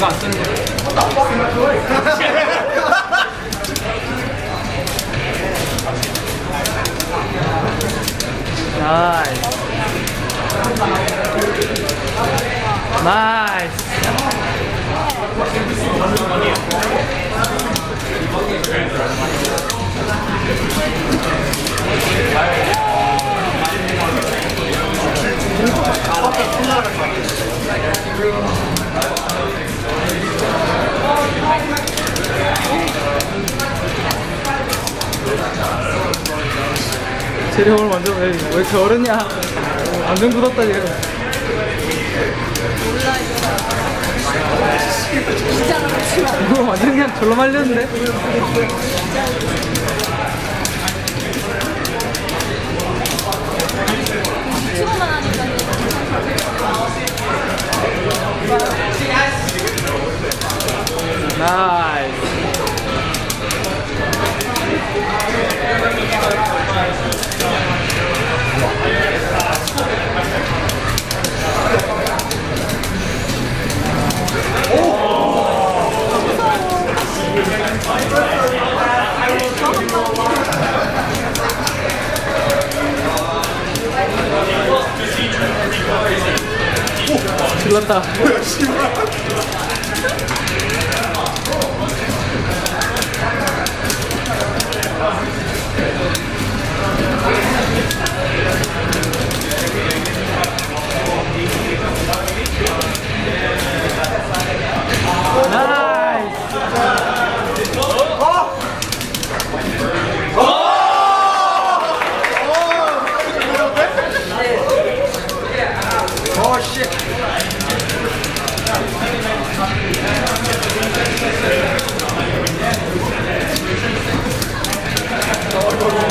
이거 안쓰 오늘 완전 왜, 왜 이렇게 어렸냐? 완전 굳었다 지금. 이거 완전 그냥 절로 말렸는데? 나이 스. 질렀다. 나 어,